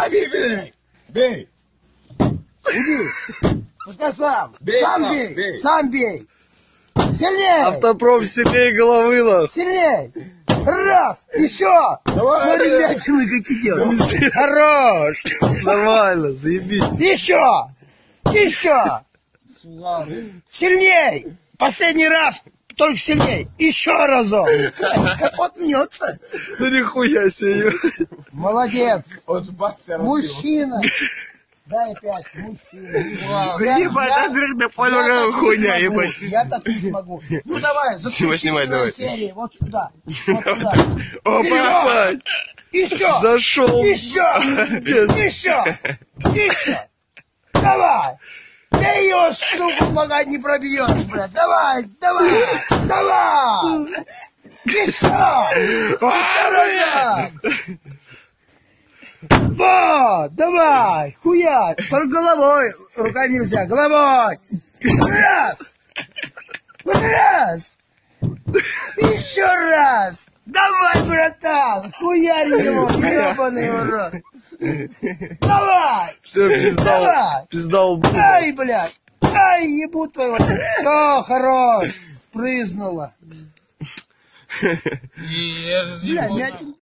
Лови, бей! Бей! Иди. Пускай сам. Бей сам сам, бей. бей. Сам бей. Сильнее. Автопром сильнее головы, нахуй. Сильней! Раз! Еще! Давай, Смотри, давай. мятины как идет! Хорош! Нормально, заебись. Еще! Еще! Сильней! Последний раз! Только сильней! Еще разок! Капот мнется! Ну нихуя себе. Молодец! Мужчина! Дай пять, мужчина! Ебать, Андрей, да понял, хуйня, ебать. Я так не смогу. Ну давай, заключительная серия. Вот сюда. Вот сюда. Опа, Еще! зашел. Еще! Еще! Еще! Давай! Ты ее, суку, пока не пробьешь, блядь! Давай! Давай! Давай! Еще! Еще разок! Вот! Давай! Хуя! Только головой! Рука нельзя! Головой! Раз! Раз! Еще раз! Давай, братан! Хуяри его! Ебаный рот! Давай! Все, пиздал. Давай! Пиздал. Ай, блядь! Ай, ебу твоего! Все, хорош! Прызнула! Я же Бля, мятин